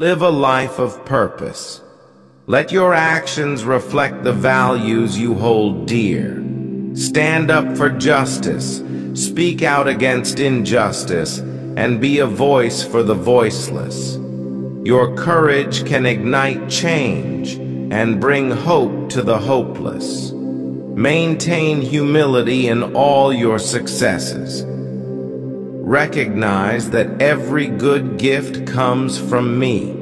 Live a life of purpose. Let your actions reflect the values you hold dear. Stand up for justice, speak out against injustice, and be a voice for the voiceless. Your courage can ignite change and bring hope to the hopeless. Maintain humility in all your successes. Recognize that every good gift comes from me.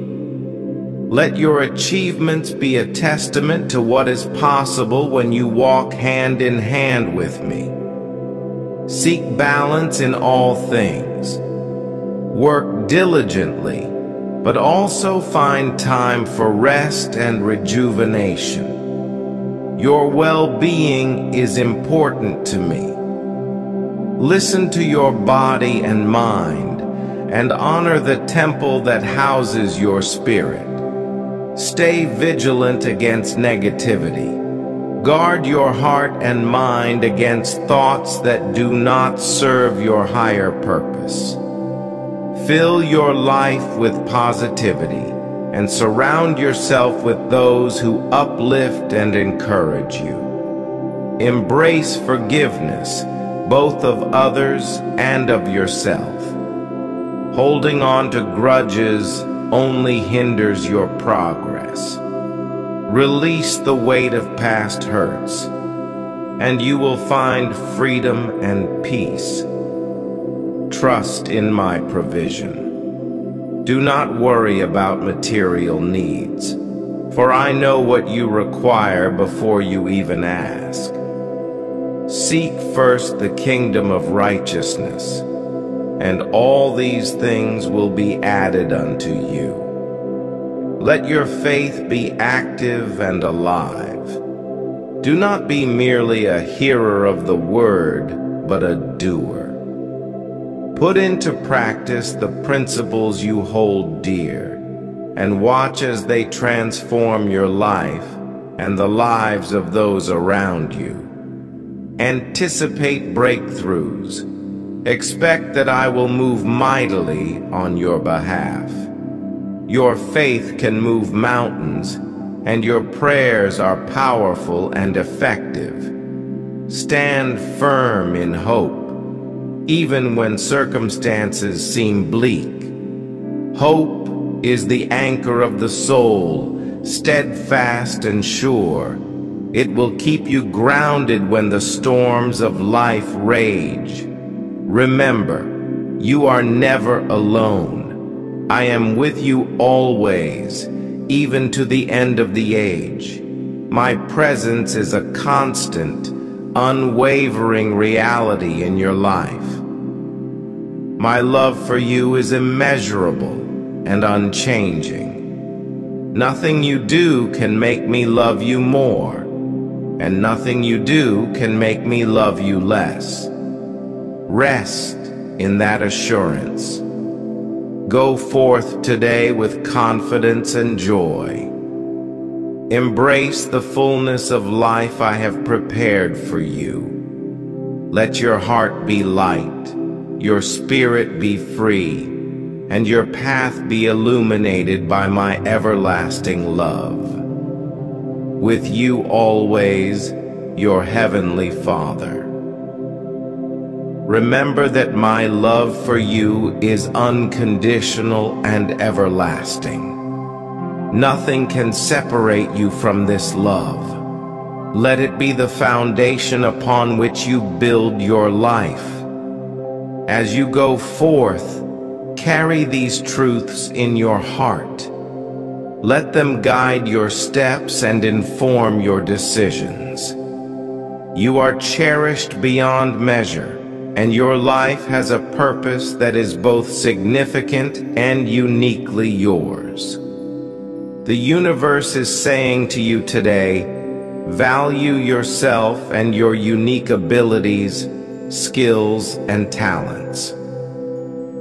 Let your achievements be a testament to what is possible when you walk hand in hand with me. Seek balance in all things. Work diligently, but also find time for rest and rejuvenation. Your well-being is important to me. Listen to your body and mind and honor the temple that houses your spirit. Stay vigilant against negativity. Guard your heart and mind against thoughts that do not serve your higher purpose. Fill your life with positivity and surround yourself with those who uplift and encourage you. Embrace forgiveness, both of others and of yourself. Holding on to grudges only hinders your progress. Release the weight of past hurts, and you will find freedom and peace. Trust in my provision. Do not worry about material needs, for I know what you require before you even ask. Seek first the kingdom of righteousness, and all these things will be added unto you. Let your faith be active and alive. Do not be merely a hearer of the word, but a doer. Put into practice the principles you hold dear, and watch as they transform your life and the lives of those around you. Anticipate breakthroughs. Expect that I will move mightily on your behalf. Your faith can move mountains, and your prayers are powerful and effective. Stand firm in hope even when circumstances seem bleak. Hope is the anchor of the soul, steadfast and sure. It will keep you grounded when the storms of life rage. Remember, you are never alone. I am with you always, even to the end of the age. My presence is a constant, unwavering reality in your life. My love for you is immeasurable and unchanging. Nothing you do can make me love you more, and nothing you do can make me love you less. Rest in that assurance. Go forth today with confidence and joy. Embrace the fullness of life I have prepared for you. Let your heart be light your spirit be free, and your path be illuminated by my everlasting love. With you always, your heavenly Father. Remember that my love for you is unconditional and everlasting. Nothing can separate you from this love. Let it be the foundation upon which you build your life as you go forth, carry these truths in your heart. Let them guide your steps and inform your decisions. You are cherished beyond measure, and your life has a purpose that is both significant and uniquely yours. The universe is saying to you today, value yourself and your unique abilities skills, and talents.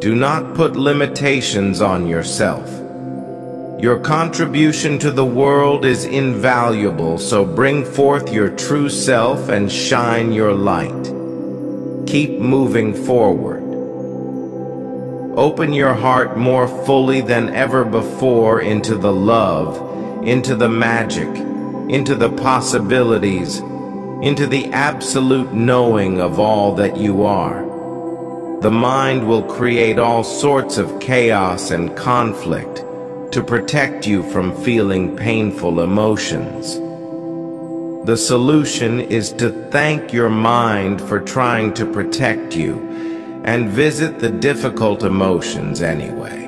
Do not put limitations on yourself. Your contribution to the world is invaluable, so bring forth your true self and shine your light. Keep moving forward. Open your heart more fully than ever before into the love, into the magic, into the possibilities, into the absolute knowing of all that you are. The mind will create all sorts of chaos and conflict to protect you from feeling painful emotions. The solution is to thank your mind for trying to protect you and visit the difficult emotions anyway.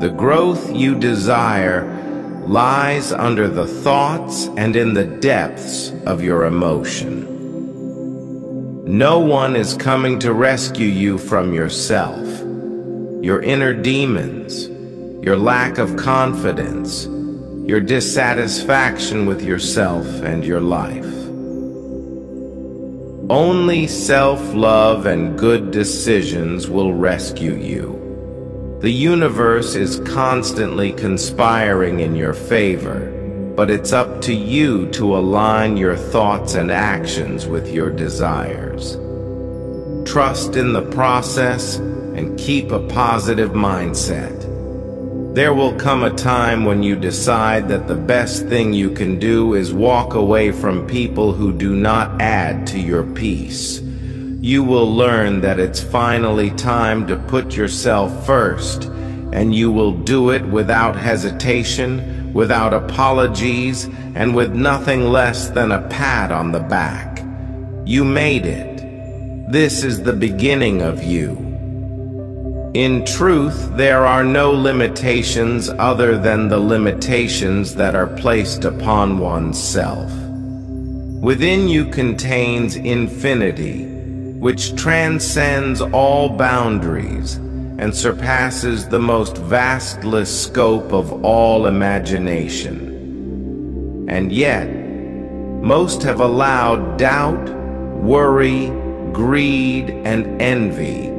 The growth you desire lies under the thoughts and in the depths of your emotion. No one is coming to rescue you from yourself, your inner demons, your lack of confidence, your dissatisfaction with yourself and your life. Only self-love and good decisions will rescue you. The universe is constantly conspiring in your favor, but it's up to you to align your thoughts and actions with your desires. Trust in the process and keep a positive mindset. There will come a time when you decide that the best thing you can do is walk away from people who do not add to your peace. You will learn that it's finally time to put yourself first, and you will do it without hesitation, without apologies, and with nothing less than a pat on the back. You made it. This is the beginning of you. In truth, there are no limitations other than the limitations that are placed upon oneself. Within you contains infinity, which transcends all boundaries and surpasses the most vastless scope of all imagination. And yet, most have allowed doubt, worry, greed, and envy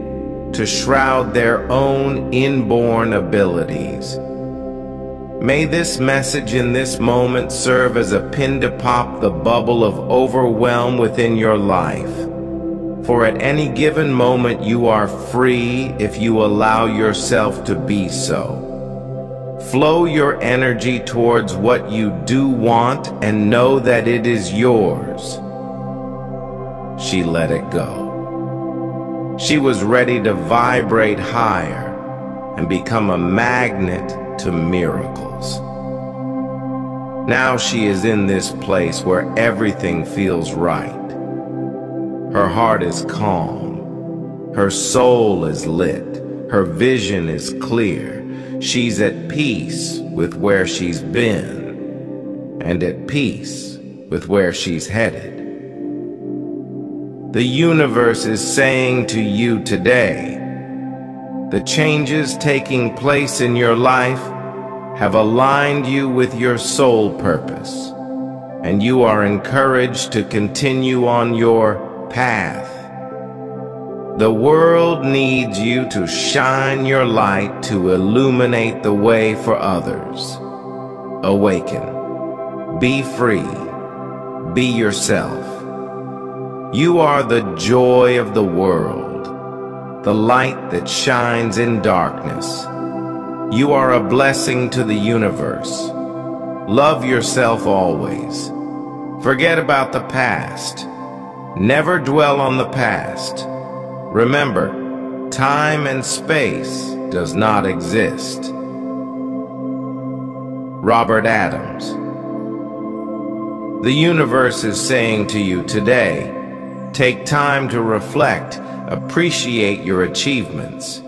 to shroud their own inborn abilities. May this message in this moment serve as a pin to pop the bubble of overwhelm within your life. For at any given moment you are free if you allow yourself to be so. Flow your energy towards what you do want and know that it is yours. She let it go. She was ready to vibrate higher and become a magnet to miracles. Now she is in this place where everything feels right. Her heart is calm. Her soul is lit. Her vision is clear. She's at peace with where she's been and at peace with where she's headed. The universe is saying to you today, the changes taking place in your life have aligned you with your soul purpose, and you are encouraged to continue on your path. The world needs you to shine your light to illuminate the way for others. Awaken. Be free. Be yourself. You are the joy of the world, the light that shines in darkness. You are a blessing to the universe. Love yourself always. Forget about the past. Never dwell on the past. Remember, time and space does not exist. Robert Adams The universe is saying to you today, Take time to reflect, appreciate your achievements.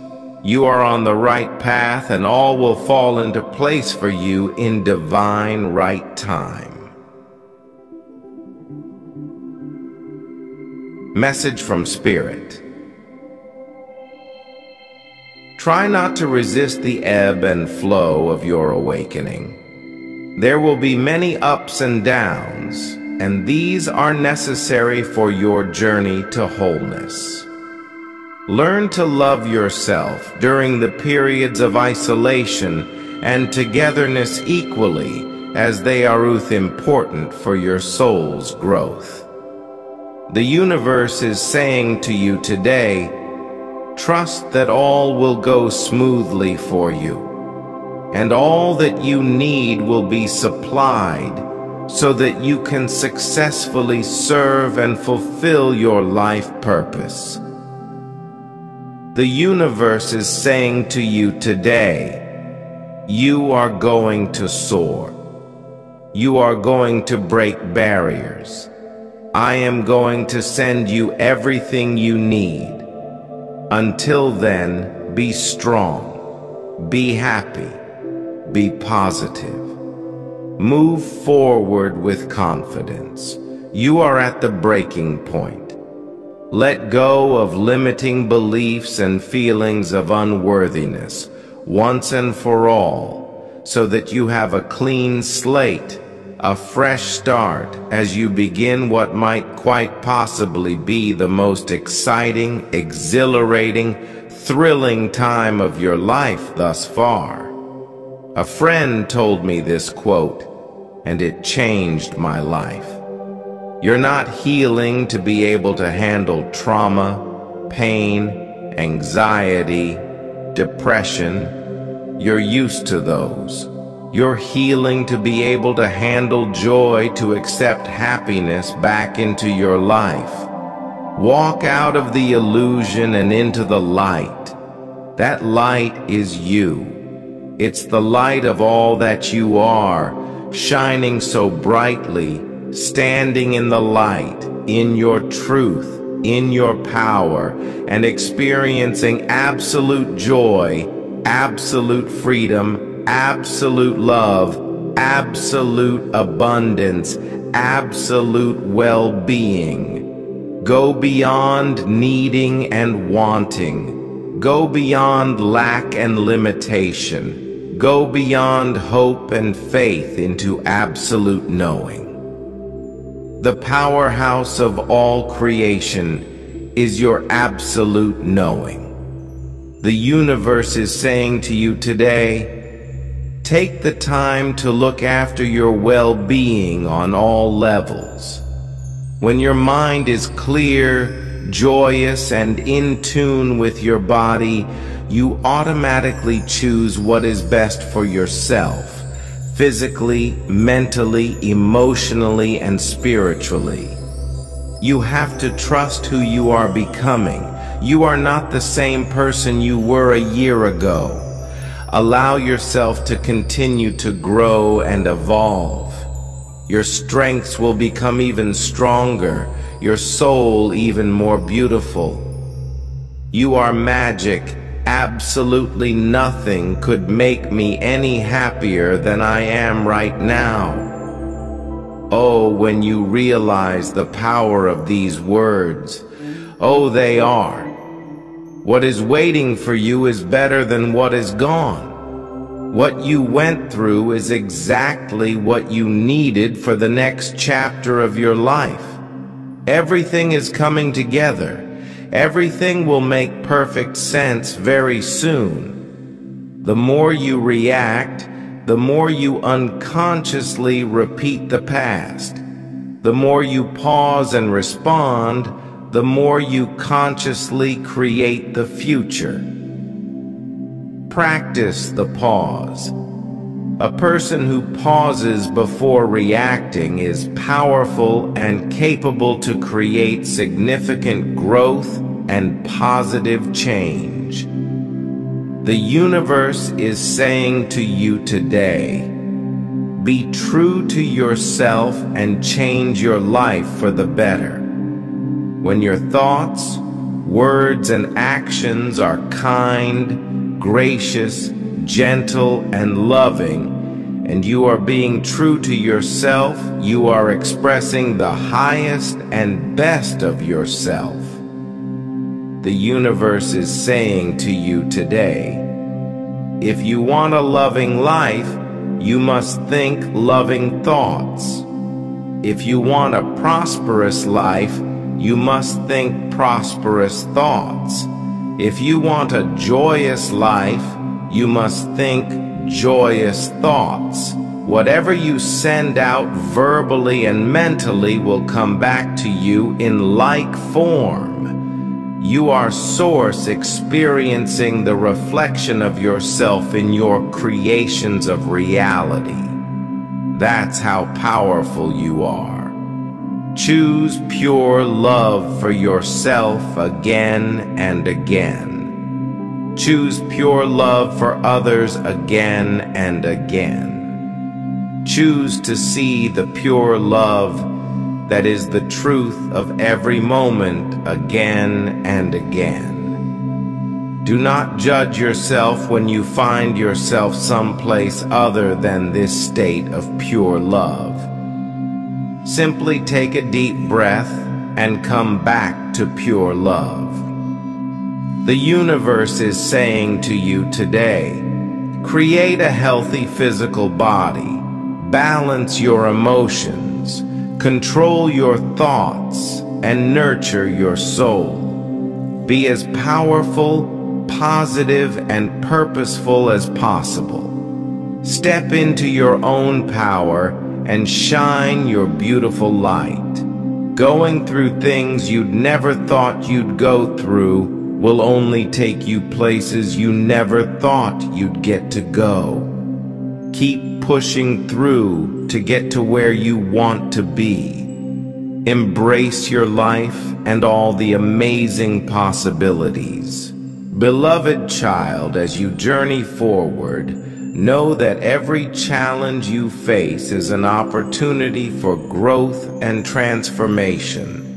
You are on the right path and all will fall into place for you in divine right time. Message from Spirit Try not to resist the ebb and flow of your awakening. There will be many ups and downs, and these are necessary for your journey to wholeness. Learn to love yourself during the periods of isolation and togetherness equally as they are both important for your soul's growth. The universe is saying to you today, Trust that all will go smoothly for you, and all that you need will be supplied so that you can successfully serve and fulfill your life purpose. The universe is saying to you today, you are going to soar. You are going to break barriers. I am going to send you everything you need. Until then, be strong, be happy, be positive. Move forward with confidence. You are at the breaking point. Let go of limiting beliefs and feelings of unworthiness once and for all so that you have a clean slate, a fresh start as you begin what might quite possibly be the most exciting, exhilarating, thrilling time of your life thus far. A friend told me this quote, and it changed my life. You're not healing to be able to handle trauma, pain, anxiety, depression. You're used to those. You're healing to be able to handle joy, to accept happiness back into your life. Walk out of the illusion and into the light. That light is you. It's the light of all that you are, shining so brightly standing in the light, in your truth, in your power, and experiencing absolute joy, absolute freedom, absolute love, absolute abundance, absolute well-being. Go beyond needing and wanting. Go beyond lack and limitation. Go beyond hope and faith into absolute knowing. The powerhouse of all creation is your absolute knowing. The universe is saying to you today, take the time to look after your well-being on all levels. When your mind is clear, joyous, and in tune with your body, you automatically choose what is best for yourself physically, mentally, emotionally, and spiritually. You have to trust who you are becoming. You are not the same person you were a year ago. Allow yourself to continue to grow and evolve. Your strengths will become even stronger, your soul even more beautiful. You are magic Absolutely nothing could make me any happier than I am right now. Oh, when you realize the power of these words, oh, they are. What is waiting for you is better than what is gone. What you went through is exactly what you needed for the next chapter of your life. Everything is coming together. Everything will make perfect sense very soon. The more you react, the more you unconsciously repeat the past. The more you pause and respond, the more you consciously create the future. Practice the pause. A person who pauses before reacting is powerful and capable to create significant growth and positive change. The universe is saying to you today, be true to yourself and change your life for the better. When your thoughts, words, and actions are kind, gracious, gentle, and loving, and you are being true to yourself, you are expressing the highest and best of yourself. The universe is saying to you today, if you want a loving life, you must think loving thoughts. If you want a prosperous life, you must think prosperous thoughts. If you want a joyous life, you must think joyous thoughts. Whatever you send out verbally and mentally will come back to you in like form. You are source experiencing the reflection of yourself in your creations of reality. That's how powerful you are. Choose pure love for yourself again and again. Choose pure love for others again and again. Choose to see the pure love that is the truth of every moment again and again. Do not judge yourself when you find yourself someplace other than this state of pure love. Simply take a deep breath and come back to pure love. The universe is saying to you today, create a healthy physical body, balance your emotions, control your thoughts, and nurture your soul. Be as powerful, positive, and purposeful as possible. Step into your own power and shine your beautiful light. Going through things you'd never thought you'd go through will only take you places you never thought you'd get to go. Keep pushing through to get to where you want to be. Embrace your life and all the amazing possibilities. Beloved child, as you journey forward, Know that every challenge you face is an opportunity for growth and transformation.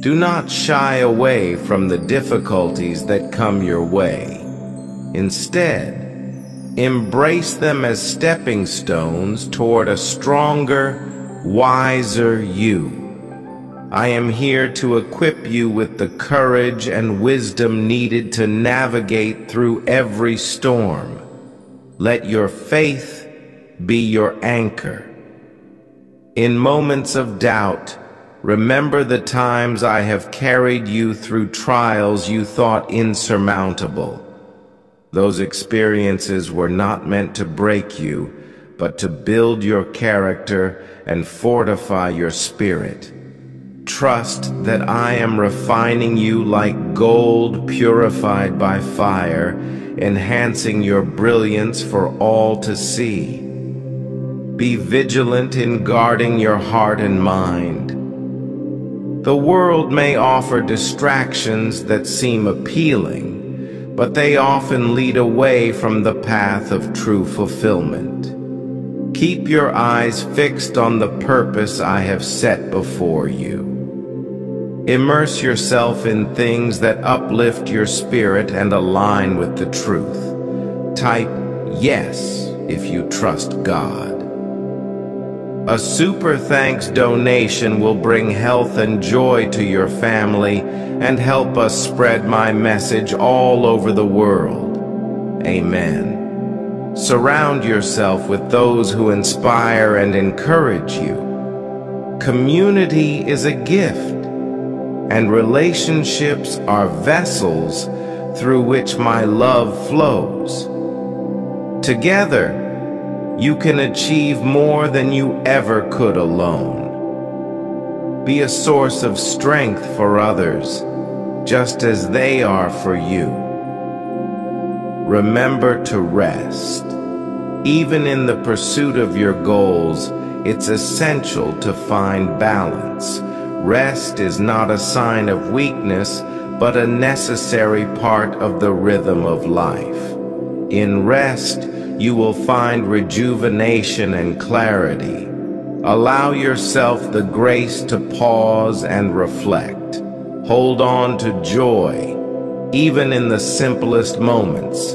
Do not shy away from the difficulties that come your way. Instead, embrace them as stepping stones toward a stronger, wiser you. I am here to equip you with the courage and wisdom needed to navigate through every storm. Let your faith be your anchor. In moments of doubt, remember the times I have carried you through trials you thought insurmountable. Those experiences were not meant to break you, but to build your character and fortify your spirit. Trust that I am refining you like gold purified by fire enhancing your brilliance for all to see. Be vigilant in guarding your heart and mind. The world may offer distractions that seem appealing, but they often lead away from the path of true fulfillment. Keep your eyes fixed on the purpose I have set before you. Immerse yourself in things that uplift your spirit and align with the truth. Type yes if you trust God. A super thanks donation will bring health and joy to your family and help us spread my message all over the world. Amen. Surround yourself with those who inspire and encourage you. Community is a gift and relationships are vessels through which my love flows. Together, you can achieve more than you ever could alone. Be a source of strength for others, just as they are for you. Remember to rest. Even in the pursuit of your goals, it's essential to find balance Rest is not a sign of weakness, but a necessary part of the rhythm of life. In rest, you will find rejuvenation and clarity. Allow yourself the grace to pause and reflect. Hold on to joy, even in the simplest moments.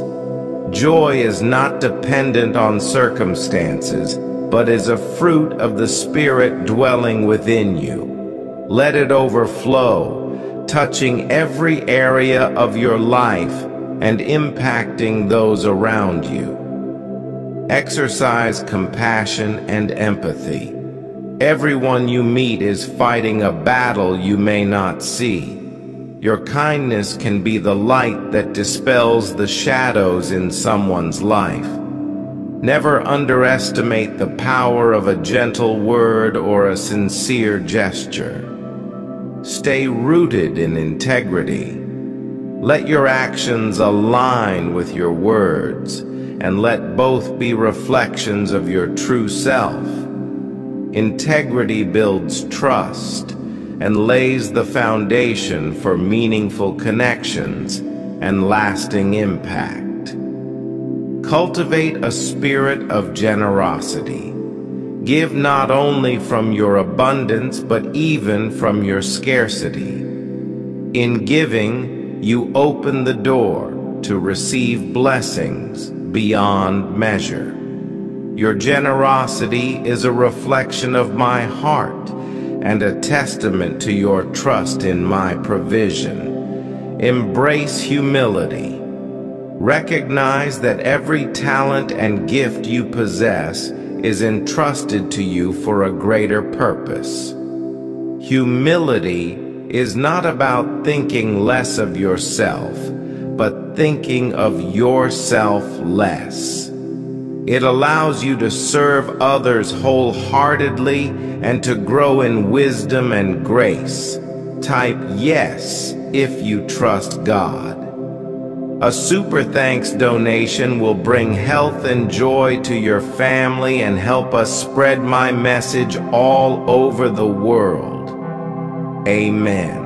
Joy is not dependent on circumstances, but is a fruit of the Spirit dwelling within you. Let it overflow, touching every area of your life and impacting those around you. Exercise compassion and empathy. Everyone you meet is fighting a battle you may not see. Your kindness can be the light that dispels the shadows in someone's life. Never underestimate the power of a gentle word or a sincere gesture. Stay rooted in integrity. Let your actions align with your words, and let both be reflections of your true self. Integrity builds trust and lays the foundation for meaningful connections and lasting impact. Cultivate a spirit of generosity. Give not only from your abundance, but even from your scarcity. In giving, you open the door to receive blessings beyond measure. Your generosity is a reflection of my heart and a testament to your trust in my provision. Embrace humility. Recognize that every talent and gift you possess is entrusted to you for a greater purpose. Humility is not about thinking less of yourself, but thinking of yourself less. It allows you to serve others wholeheartedly and to grow in wisdom and grace. Type yes if you trust God. A super thanks donation will bring health and joy to your family and help us spread my message all over the world. Amen.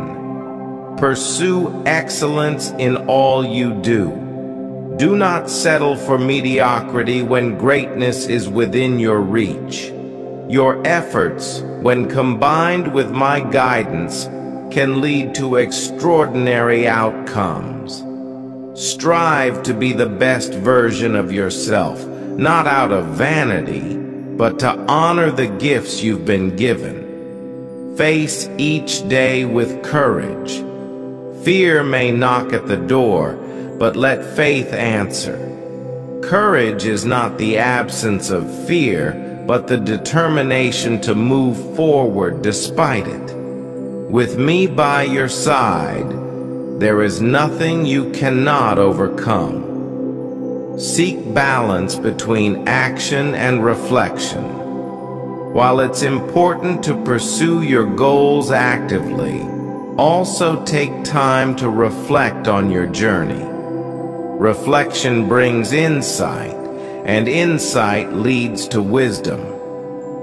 Pursue excellence in all you do. Do not settle for mediocrity when greatness is within your reach. Your efforts, when combined with my guidance, can lead to extraordinary outcomes. Strive to be the best version of yourself, not out of vanity, but to honor the gifts you've been given. Face each day with courage Fear may knock at the door, but let faith answer. Courage is not the absence of fear, but the determination to move forward despite it. With me by your side, there is nothing you cannot overcome. Seek balance between action and reflection. While it's important to pursue your goals actively, also take time to reflect on your journey. Reflection brings insight, and insight leads to wisdom.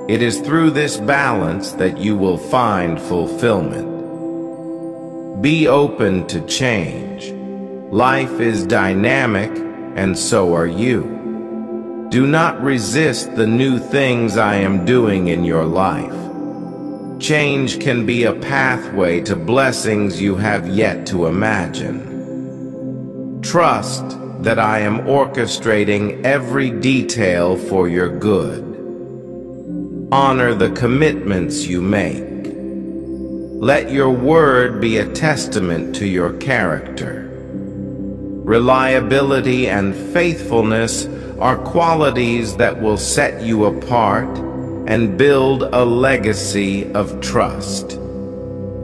It is through this balance that you will find fulfillment. Be open to change. Life is dynamic, and so are you. Do not resist the new things I am doing in your life. Change can be a pathway to blessings you have yet to imagine. Trust that I am orchestrating every detail for your good. Honor the commitments you make. Let your word be a testament to your character. Reliability and faithfulness are qualities that will set you apart and build a legacy of trust.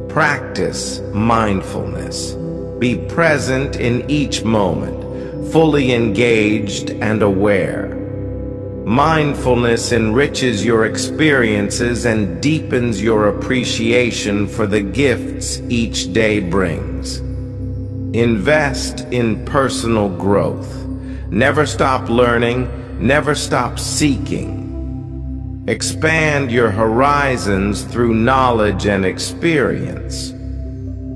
Practice mindfulness. Be present in each moment, fully engaged and aware. Mindfulness enriches your experiences and deepens your appreciation for the gifts each day brings. Invest in personal growth. Never stop learning, never stop seeking. Expand your horizons through knowledge and experience.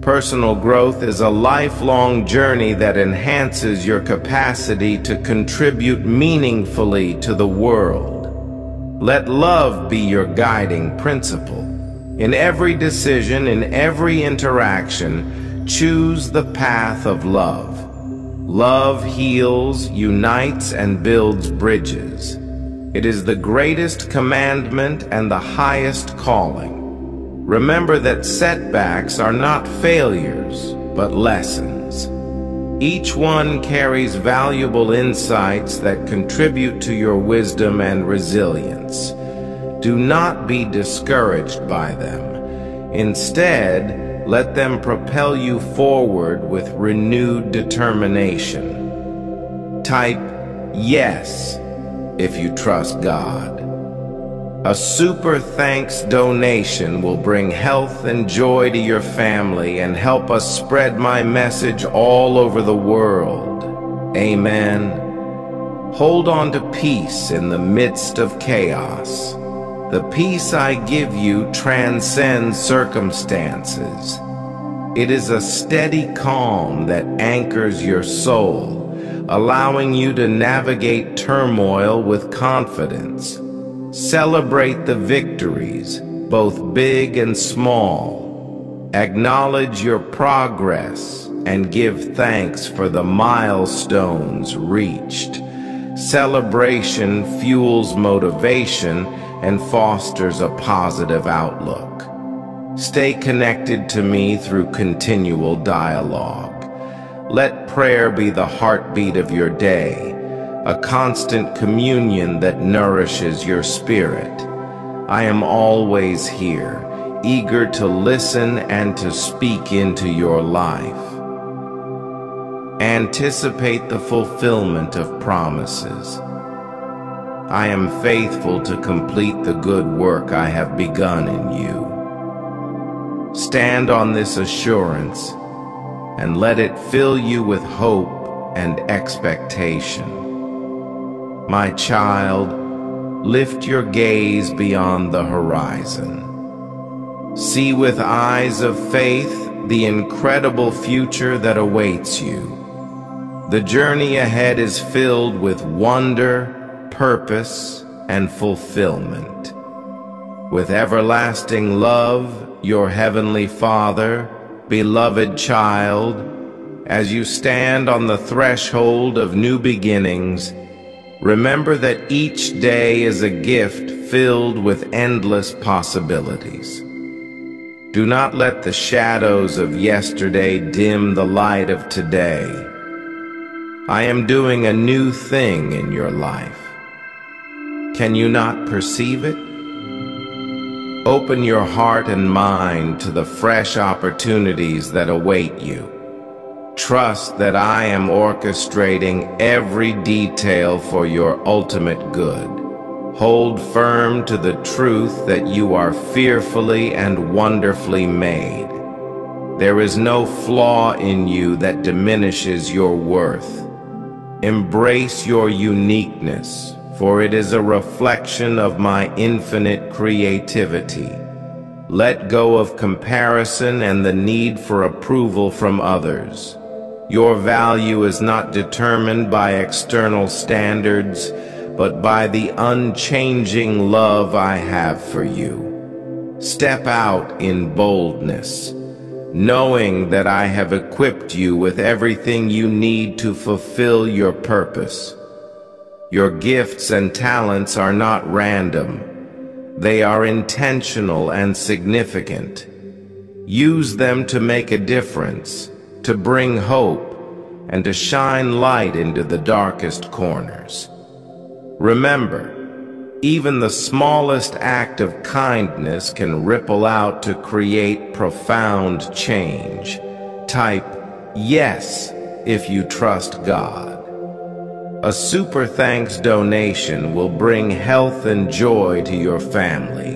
Personal growth is a lifelong journey that enhances your capacity to contribute meaningfully to the world. Let love be your guiding principle. In every decision, in every interaction, choose the path of love. Love heals, unites, and builds bridges. It is the greatest commandment and the highest calling. Remember that setbacks are not failures, but lessons. Each one carries valuable insights that contribute to your wisdom and resilience. Do not be discouraged by them. Instead, let them propel you forward with renewed determination. Type yes if you trust God. A super thanks donation will bring health and joy to your family and help us spread my message all over the world. Amen. Hold on to peace in the midst of chaos. The peace I give you transcends circumstances. It is a steady calm that anchors your soul, allowing you to navigate turmoil with confidence. Celebrate the victories, both big and small. Acknowledge your progress and give thanks for the milestones reached. Celebration fuels motivation and fosters a positive outlook. Stay connected to me through continual dialogue. Let prayer be the heartbeat of your day a constant communion that nourishes your spirit. I am always here, eager to listen and to speak into your life. Anticipate the fulfillment of promises. I am faithful to complete the good work I have begun in you. Stand on this assurance and let it fill you with hope and expectation. My child, lift your gaze beyond the horizon. See with eyes of faith the incredible future that awaits you. The journey ahead is filled with wonder, purpose, and fulfillment. With everlasting love, your heavenly Father, beloved child, as you stand on the threshold of new beginnings, Remember that each day is a gift filled with endless possibilities. Do not let the shadows of yesterday dim the light of today. I am doing a new thing in your life. Can you not perceive it? Open your heart and mind to the fresh opportunities that await you. Trust that I am orchestrating every detail for your ultimate good. Hold firm to the truth that you are fearfully and wonderfully made. There is no flaw in you that diminishes your worth. Embrace your uniqueness, for it is a reflection of my infinite creativity. Let go of comparison and the need for approval from others. Your value is not determined by external standards, but by the unchanging love I have for you. Step out in boldness, knowing that I have equipped you with everything you need to fulfill your purpose. Your gifts and talents are not random. They are intentional and significant. Use them to make a difference to bring hope, and to shine light into the darkest corners. Remember, even the smallest act of kindness can ripple out to create profound change. Type yes if you trust God. A super thanks donation will bring health and joy to your family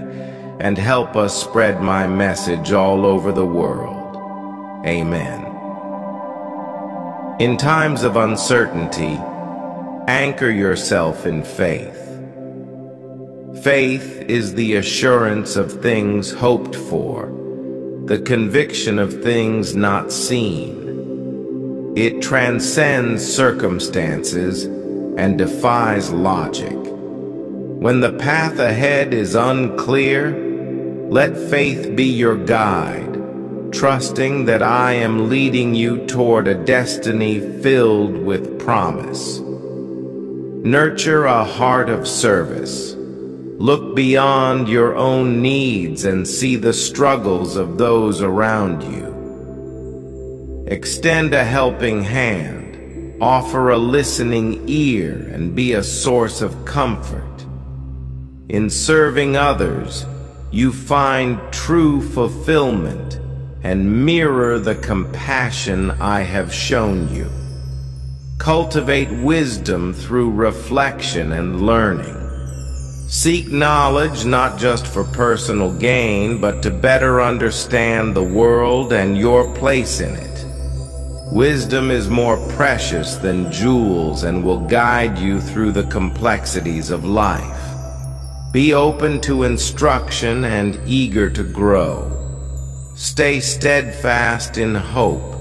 and help us spread my message all over the world. Amen. In times of uncertainty, anchor yourself in faith. Faith is the assurance of things hoped for, the conviction of things not seen. It transcends circumstances and defies logic. When the path ahead is unclear, let faith be your guide trusting that I am leading you toward a destiny filled with promise. Nurture a heart of service. Look beyond your own needs and see the struggles of those around you. Extend a helping hand, offer a listening ear, and be a source of comfort. In serving others, you find true fulfillment and mirror the compassion I have shown you. Cultivate wisdom through reflection and learning. Seek knowledge not just for personal gain, but to better understand the world and your place in it. Wisdom is more precious than jewels and will guide you through the complexities of life. Be open to instruction and eager to grow. Stay steadfast in hope,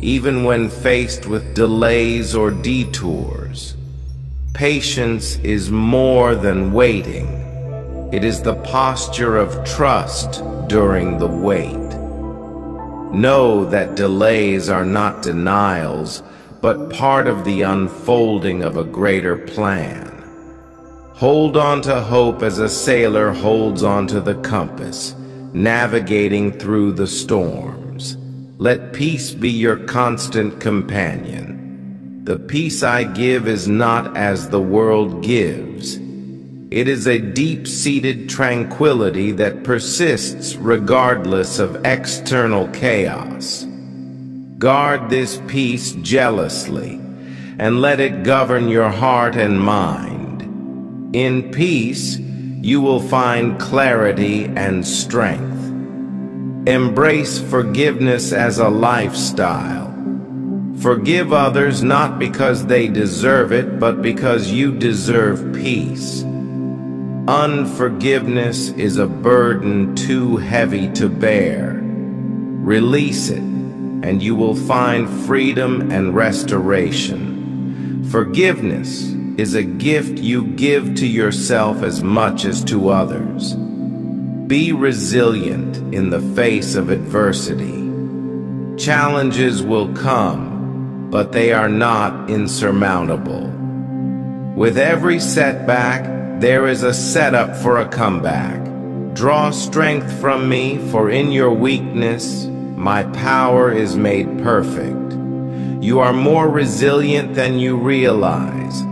even when faced with delays or detours. Patience is more than waiting. It is the posture of trust during the wait. Know that delays are not denials, but part of the unfolding of a greater plan. Hold on to hope as a sailor holds on to the compass, navigating through the storms. Let peace be your constant companion. The peace I give is not as the world gives. It is a deep-seated tranquility that persists regardless of external chaos. Guard this peace jealously, and let it govern your heart and mind. In peace, you will find clarity and strength. Embrace forgiveness as a lifestyle Forgive others not because they deserve it, but because you deserve peace. Unforgiveness is a burden too heavy to bear. Release it, and you will find freedom and restoration. Forgiveness is a gift you give to yourself as much as to others. Be resilient in the face of adversity. Challenges will come, but they are not insurmountable. With every setback, there is a setup for a comeback. Draw strength from me, for in your weakness, my power is made perfect. You are more resilient than you realize.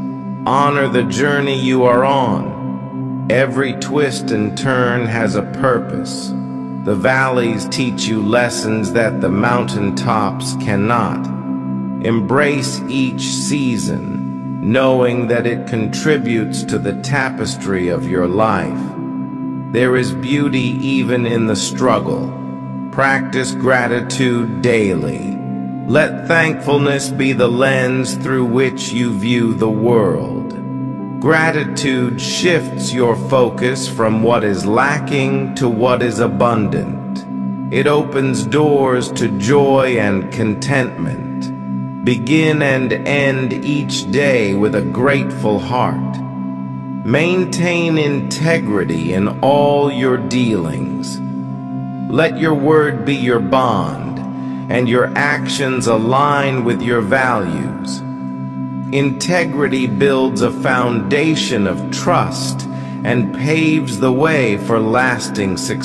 Honor the journey you are on. Every twist and turn has a purpose. The valleys teach you lessons that the mountaintops cannot. Embrace each season, knowing that it contributes to the tapestry of your life. There is beauty even in the struggle. Practice gratitude daily. Let thankfulness be the lens through which you view the world. Gratitude shifts your focus from what is lacking to what is abundant. It opens doors to joy and contentment. Begin and end each day with a grateful heart. Maintain integrity in all your dealings. Let your word be your bond, and your actions align with your values. Integrity builds a foundation of trust and paves the way for lasting success.